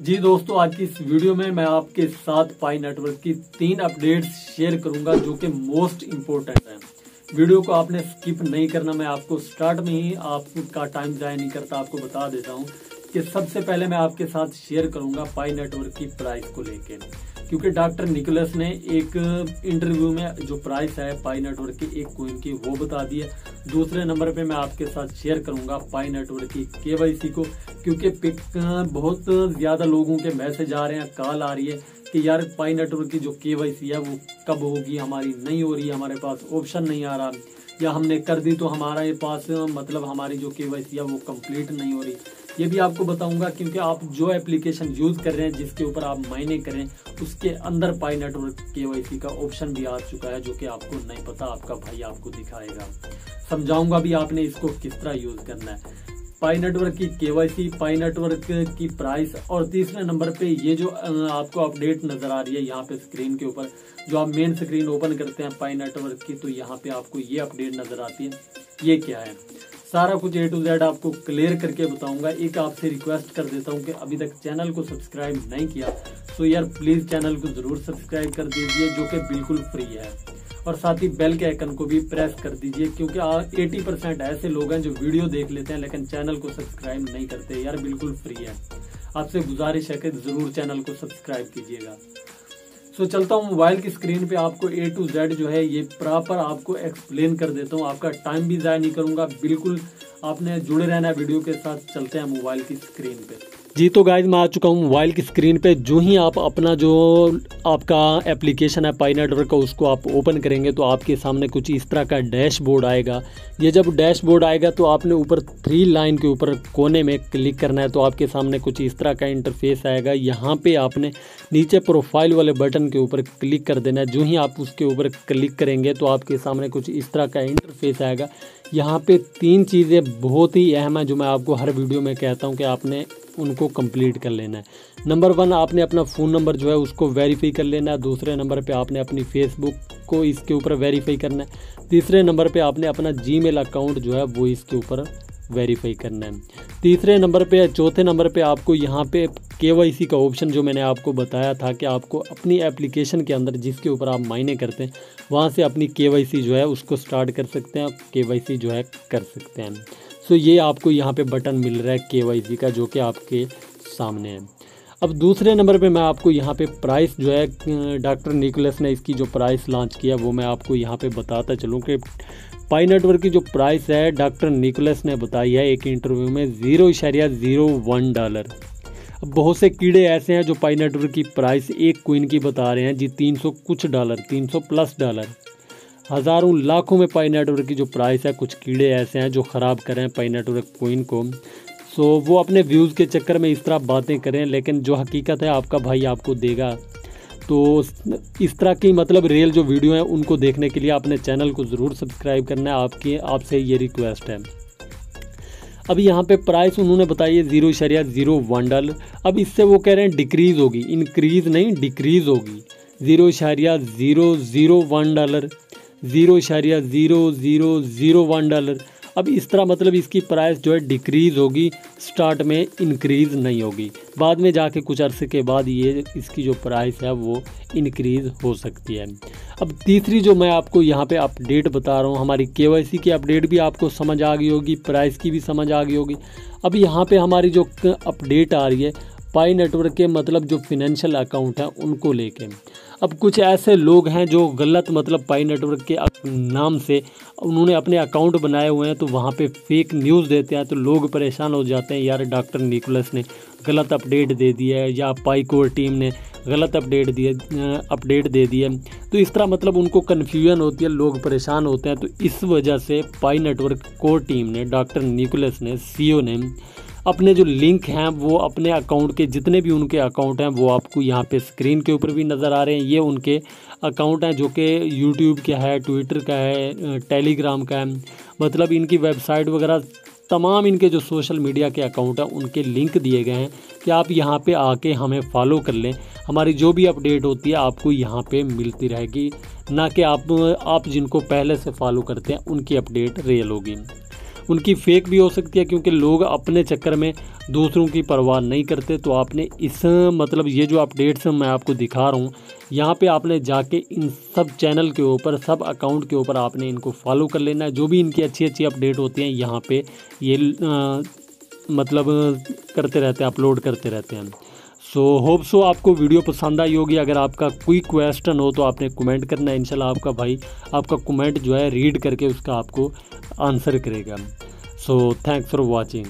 जी दोस्तों, आज की इस वीडियो में मैं आपके साथ पाई नेटवर्क की तीन अपडेट्स शेयर करूँगा जो कि मोस्ट इम्पोर्टेंट है। वीडियो को आपने स्किप नहीं करना, मैं आपको स्टार्ट में ही आपका टाइम जाया नहीं करता, आपको बता देता हूँ। कि सबसे पहले मैं आपके साथ शेयर करूँगा पाई नेटवर्क की प्राइस को लेके। क्योंकि डॉक्टर निकोलस ने एक इंटरव्यू में जो प्राइस है पाई नेटवर्क की, एक कोइन की, वो बता दी है। दूसरे नंबर पे मैं आपके साथ शेयर करूँगा पाई नेटवर्क की केवाईसी को, क्योंकि पिक बहुत ज़्यादा लोगों के मैसेज आ रहे हैं कॉल आ रही है कि यार पाई नेटवर्क की जो केवाईसी है, वो कब होगी, हमारी नहीं हो रही, हमारे पास ऑप्शन नहीं आ रहा। या हमने कर दी तो हमारा ये पास मतलब हमारी जो केवाईसी है वो कंप्लीट नहीं हो रही। ये भी आपको बताऊँगा क्योंकि आप जो एप्लीकेशन यूज़ कर रहे हैं, जिसके ऊपर आप मायने करें, उसके अंदर पाई नेटवर्क के का ऑप्शन भी आ चुका है, जो कि आपको नहीं पता, आपका भाई आपको दिखाएगा। समझाऊँगा भी आपने इसको किस तरह यूज़ करना है। पाई नेटवर्क की केवाईसी पाई नेटवर्क की प्राइस और तीसरे नंबर पे ये जो आपको अपडेट नज़र आ रही है यहाँ पे स्क्रीन के ऊपर, जो आप मेन स्क्रीन ओपन करते हैं पाई नेटवर्क की तो यहाँ पे आपको ये अपडेट नज़र आती है। ये क्या है? सारा कुछ ए टू जेड आपको क्लियर करके बताऊँगा। एक आपसे रिक्वेस्ट कर देता हूँ कि अभी तक चैनल को सब्सक्राइब नहीं किया तो यार प्लीज़ चैनल को ज़रूर सब्सक्राइब कर दीजिए, जो कि बिल्कुल फ्री है। और साथ ही बेल के आइकन को भी प्रेस कर दीजिए, क्योंकि एटी परसेंट ऐसे लोग हैं जो वीडियो देख लेते हैं, लेकिन चैनल को सब्सक्राइब नहीं करते। यार, बिल्कुल फ्री है। आपसे गुजारिश है कि ज़रूर चैनल को सब्सक्राइब कीजिएगा। तो चलता हूँ मोबाइल की स्क्रीन पे। आपको ए टू जेड जो है, ये प्रॉपर आपको एक्सप्लेन कर देता हूँ। आपका टाइम भी ज़ाया नहीं करूँगा। बिल्कुल आपने जुड़े रहना वीडियो के साथ। चलते हैं मोबाइल की स्क्रीन पे। जी तो गाइज़ मैं आ चुका हूँ मोबाइल की स्क्रीन पे। जो ही आप अपना जो आपका एप्लीकेशन है पाई नेटवर्क का, उसको आप ओपन करेंगे तो आपके सामने कुछ इस तरह का डैशबोर्ड आएगा। ये जब डैशबोर्ड आएगा तो आपने ऊपर थ्री लाइन के ऊपर कोने में क्लिक करना है तो आपके सामने कुछ इस तरह का इंटरफेस आएगा। यहाँ पे आपने नीचे प्रोफ़ाइल वाले बटन के ऊपर क्लिक कर देना है। जो ही आप उसके ऊपर क्लिक करेंगे तो आपके सामने कुछ इस तरह का इंटरफेस आएगा। यहाँ पे तीन चीज़ें बहुत ही अहम है जो मैं आपको हर वीडियो में कहता हूँ कि आपने उनको कंप्लीट कर लेना है। नंबर वन आपने अपना फ़ोन नंबर जो है उसको वेरीफाई कर लेना है। दूसरे नंबर पे आपने अपनी फेसबुक को इसके ऊपर वेरीफाई करना है। तीसरे नंबर पे आपने अपना जीमेल अकाउंट जो है वो इसके ऊपर वेरीफाई करना है। तीसरे नंबर पे चौथे नंबर पे आपको यहाँ पे के का ऑप्शन जो मैंने आपको बताया था कि आपको अपनी एप्लीकेशन के अंदर जिसके ऊपर आप मायने करते हैं, वहाँ से अपनी के जो है उसको स्टार्ट कर सकते हैं के जो है कर सकते हैं। सो ये आपको यहाँ पे बटन मिल रहा है के का, जो कि आपके सामने है। अब दूसरे नंबर पे मैं आपको यहाँ पे प्राइस जो है डॉक्टर निकोलस ने इसकी जो प्राइस लॉन्च किया, वो मैं आपको यहाँ पे बताता चलूँ कि पाई नेटवर्क की जो प्राइस है डॉक्टर निकोलस ने बताई है एक इंटरव्यू में ज़ीरो इशारिया ज़ीरो वन डॉलर अब बहुत से कीड़े ऐसे हैं जो पाई नेटवर्क की प्राइस एक क्विन की बता रहे हैं, जी तीन सौ कुछ डॉलर तीन सौ प्लस डॉलर हज़ारों लाखों में पाई नेटवर्क की जो प्राइस है, कुछ कीड़े ऐसे हैं जो ख़राब करें पाई नेटवर्क कोइन को। सो वो अपने व्यूज़ के चक्कर में इस तरह बातें करें लेकिन जो हकीकत है, आपका भाई आपको देगा। तो इस तरह की मतलब रियल जो वीडियो हैं, उनको देखने के लिए अपने चैनल को ज़रूर सब्सक्राइब करना है। आपकी, आपसे ये रिक्वेस्ट है। अब यहाँ पे प्राइस उन्होंने बताई है ज़ीरो शरिया ज़ीरो वन डॉलर अब इससे वो कह रहे हैं डिक्रीज़ होगी। इंक्रीज़ नहीं डिक्रीज़ होगी। ज़ीरो शरिया zero zero one dollar zero इशारिया zero zero zero one dollar. अब इस तरह मतलब इसकी प्राइस जो है डिक्रीज़ होगी, स्टार्ट में इंक्रीज़ नहीं होगी। बाद में जाके कुछ अरसे के बाद ये इसकी जो प्राइस है वो इंक्रीज़ हो सकती है। अब तीसरी जो मैं आपको यहाँ पे अपडेट बता रहा हूँ, हमारी के की अपडेट भी आपको समझ आ गई होगी, प्राइस की भी समझ आ गई होगी। अब यहाँ पे हमारी जो अपडेट आ रही है, पाई नेटवर्क के मतलब जो फिनेंशियल अकाउंट हैं, उनको लेके। अब कुछ ऐसे लोग हैं जो गलत मतलब पाई नेटवर्क के नाम से उन्होंने अपने अकाउंट बनाए हुए हैं तो वहाँ पे फेक न्यूज़ देते हैं तो लोग परेशान हो जाते हैं, यार डॉक्टर निकोलस ने गलत अपडेट दे दिया है, या पाई कोर टीम ने गलत अपडेट दिए अपडेट दे दिए तो इस तरह मतलब उनको कन्फ्यूज़न होती है, लोग परेशान होते हैं तो इस वजह से पाई नेटवर्क कोर टीम ने, डॉक्टर निकोलस ने सी ने अपने जो लिंक हैं, वो अपने अकाउंट के जितने भी उनके अकाउंट हैं, वो आपको यहाँ पे स्क्रीन के ऊपर भी नज़र आ रहे हैं। ये उनके अकाउंट हैं जो कि यूट्यूब का है ट्विटर का है टेलीग्राम का है। मतलब इनकी वेबसाइट वगैरह, तमाम इनके जो सोशल मीडिया के अकाउंट हैं, उनके लिंक दिए गए हैं कि आप यहाँ पे आके हमें फॉलो कर लें। हमारी जो भी अपडेट होती है, आपको यहाँ पे मिलती रहेगी। ना कि आप आप जिनको पहले से फॉलो करते हैं, उनकी अपडेट रियल होगी। उनकी फेक भी हो सकती है क्योंकि लोग अपने चक्कर में दूसरों की परवाह नहीं करते। तो आपने इस मतलब ये जो अपडेट्स मैं आपको दिखा रहा हूँ। यहाँ पे आपने जाके इन सब चैनल के ऊपर सब अकाउंट के ऊपर आपने इनको फॉलो कर लेना है। जो भी इनकी अच्छी अच्छी अपडेट होती हैं यहाँ पे ये आ, मतलब करते रहते हैं अपलोड करते रहते हैं। सो होप सो आपको वीडियो पसंद आई होगी। अगर आपका कोई क्वेश्चन हो तो आपने कमेंट करना है। इनशाला आपका भाई, आपका कमेंट जो है रीड करके उसका आपको आंसर करेगा। So thanks for watching